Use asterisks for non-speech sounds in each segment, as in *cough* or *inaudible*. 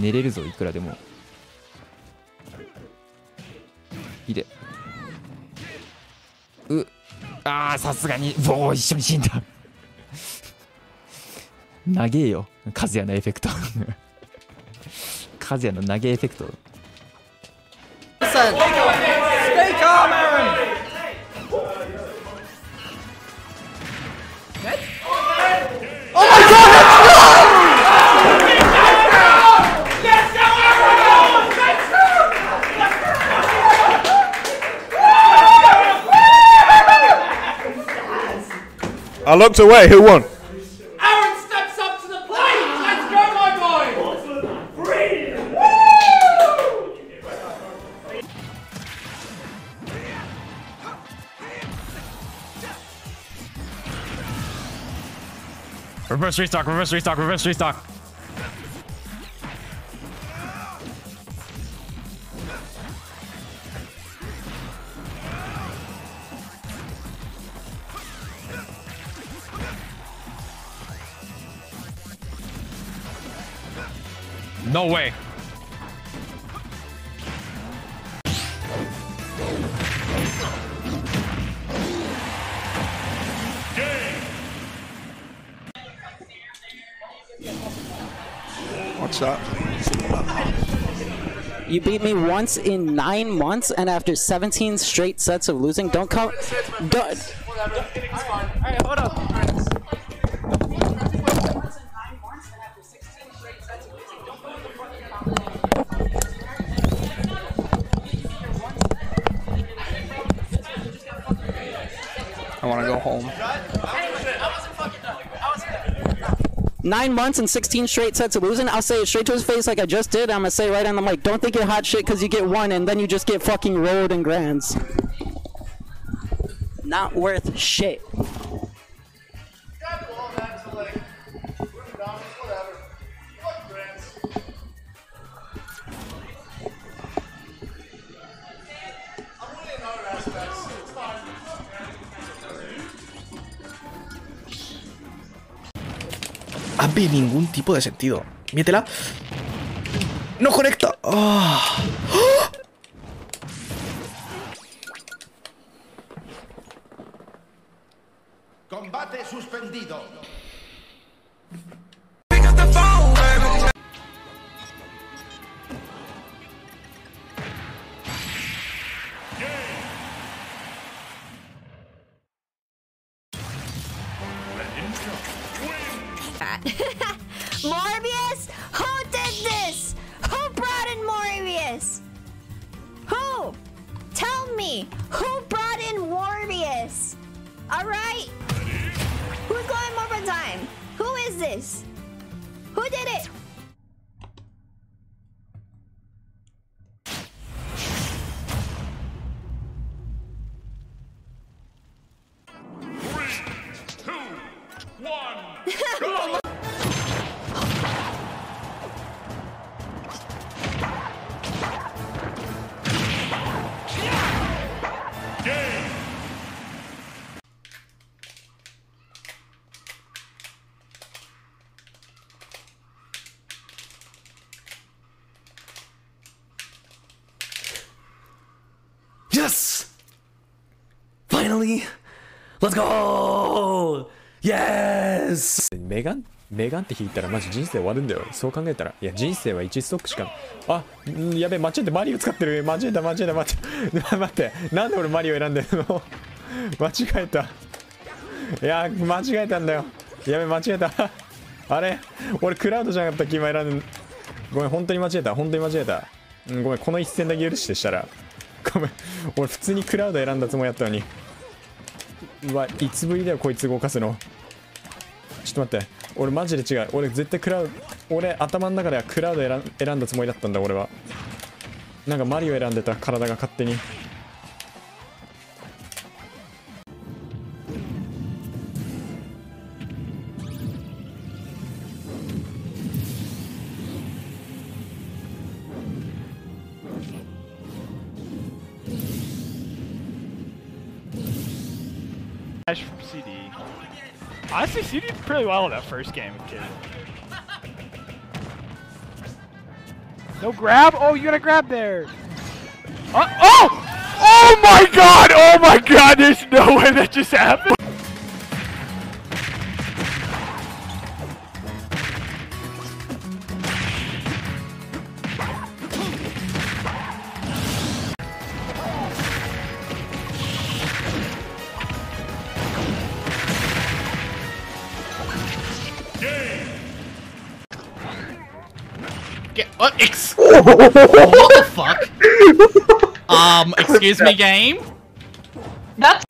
寝れるぞいくらでも。いで。うあーさすがにもう一緒に死んだ。*laughs* 長えよ。和也のエフェクト。*laughs* 和也の投げエフェクト。Stay calm, I looked away. Who won? Aaron steps up to the plate! Let's go, my boy! Three. Reverse restock, reverse restock, reverse restock. No way. What's up? You beat me once in nine months, and after 17 straight sets of losing, don't come. Don't. Alright, hold up. Nine months and 16 straight sets of losing, I'll say it straight to his face like I just did. I'm gonna say right on the mic, don't think you're hot shit because you get one and then you just get fucking rolled in grands. Not worth shit. Había ningún tipo de sentido. Miétela. ¡No conecta! ¡Ah! Combate suspendido. Alright? Who's going more time? Who is this? Who did it? Yes! *laughs* Finally! Let's go! Yes! メガンメガンって引いたらマジ人生終わるんだよ。そう考えたら。いや、人生は1ストックしか。あ、んやべえ、間違えてマリオ使ってる。間違えた、間違えた、間違えた。*laughs* 待って。なんで俺マリオ選んでるの？*laughs* 間違えた。いや、間違えたんだよ。やべえ、間違えた。*laughs* あれ？俺クラウドじゃなかったっけ今選んで。ごめん、本当に間違えた。本当に間違えた。うんごめん、この一戦だけ許してしたら。ごめん、俺普通にクラウド選んだつもりやったのに。うわ、いつぶりだよ、こいつ動かすの。ちょっと待って。俺マジで違う。俺絶対クラウド、俺頭の中ではクラウド選んだつもりだったんだ、俺は。なんかマリオ選んでた体が勝手に。Ash from CD. Honestly, CD did pretty well in that first game, kid. No grab? Oh, you got to grab there. Uh, oh! Oh my god! Oh my god! There's no way that just happened. What the *laughs* fuck? um, excuse me, game? That's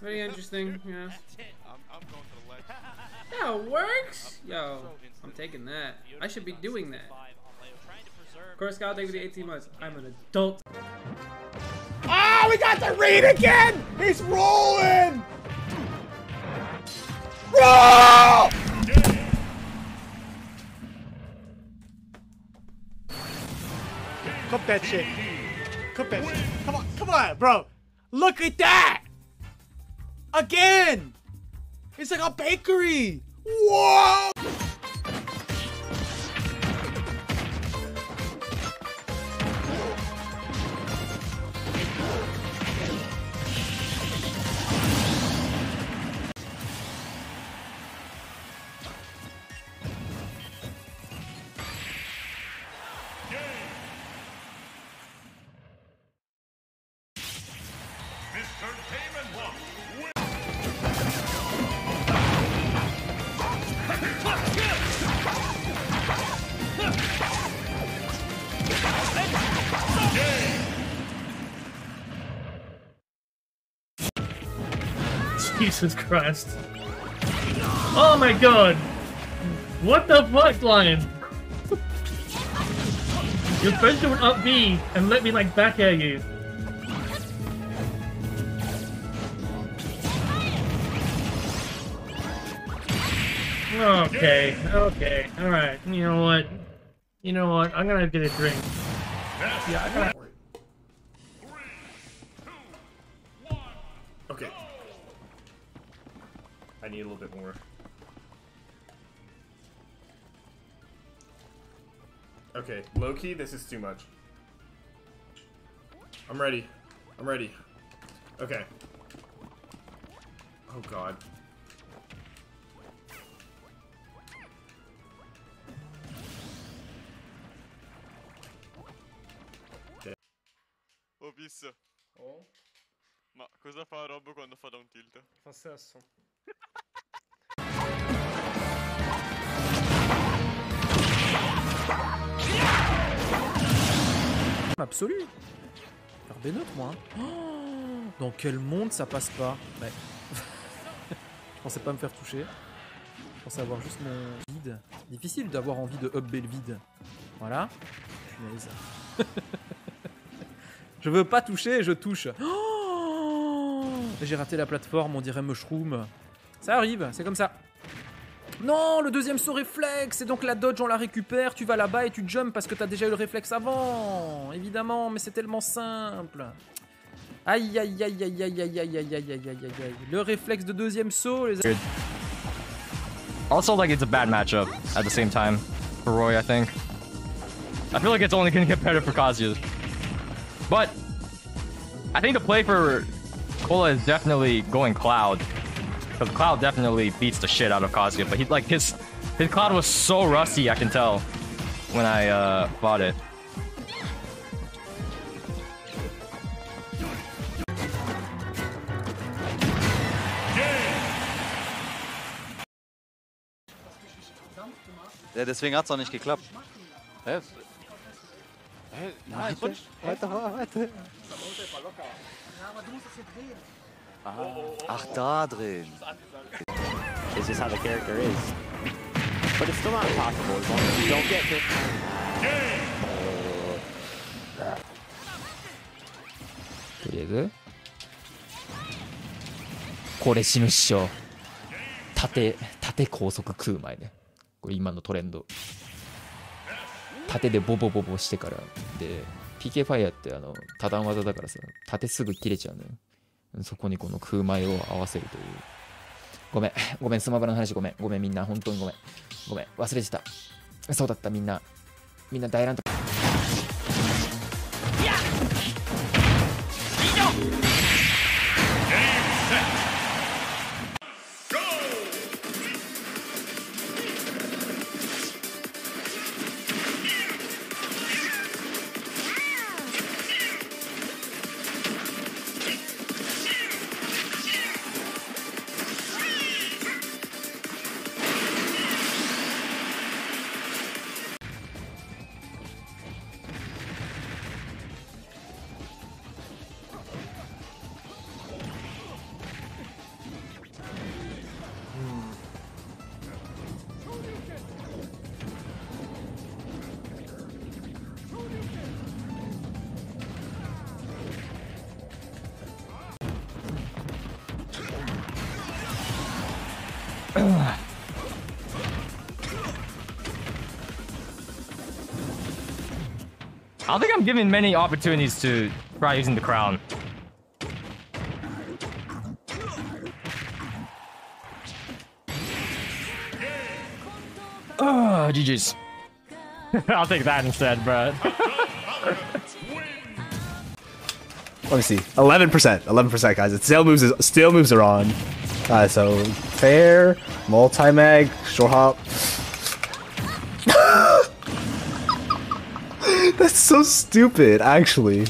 Very interesting, yes. Works! Yo, I'm taking that. I should be doing that. Course, God, thank you for the 18 months. I'm an adult. Oh, we got the read again! He's rolling! Roll! Cook that shit. Cook that shit. Come on, come on, bro. Look at that! Again! It's like a bakery! 哇 Jesus Christ. Oh my god! What the fuck, Lion? You're supposed to went up B and let me like back at you. Okay, okay, alright. You know what? You know what? I'm gonna get a drink. Yeah, I gotta. Okay. I need a little bit more. Okay, low key, this is too much. I'm ready. I'm ready. Okay. Oh god. Oh bis. Oh? Ma cosa fa Rob quando fa da un tilt? Fa sesso. *laughs* Absolu. Faire des notes, moi. hein. Oh, dans quel monde ça passe pas? Ouais. *laughs* Je pensais pas me faire toucher. Je pensais avoir juste mon vide. Difficile d'avoir envie de upber le vide. Voilà. Punaise. *laughs* je veux pas toucher, je touche. Oh J'ai raté la plateforme, on dirait mushroom. Ça arrive, c'est comme ça. Non, le deuxième saut réflexe, et donc la dodge on la récupère, tu vas là-bas et tu jumps parce que t'as déjà eu le réflexe avant. Évidemment, mais c'est tellement simple. Aïe aïe aïe aïe aïe aïe aïe aïe aïe aïe aïe aïe. Le réflexe de deuxième saut, les Also, like, it's a bad matchup at the same time for Roy, I think. I feel like it's only gonna get better for Kazuya. But, I think the play for Cola is definitely going Cloud. Because Cloud definitely beats the shit out of Kazuya, but he, like, his, his Cloud was so rusty, I can tell, when I, uh, bought it. Ja, deswegen hat's auch nicht geklappt. Hä? Hä? Nein, Warte, warte, warte. Ah. Ach, da drehen. It's just how the character is. But it's still not impossible as long as you don't get hit. とりあえずこれ死ぬっしょ縦縦高速食う前ねこれ今のトレンド縦でボボボボしてからで PK ファイヤーってあの多段技だからさ縦すぐ切れちゃうのよそこにこの空前を合わせるという。ごめん。*laughs* ごめん。スマブラの話。ごめん。ごめん。みんな。本当にごめん。ごめん。忘れてた。そうだった。みんな。みんな大乱闘。I don't think I'm given many opportunities to try using the crown. Oh, GG's. *laughs* I'll take that instead, bro. Let me see. 11%. 11%, guys. It still moves still moves are on. Uh, so fair, multi-mag, short hop. That's so stupid, actually.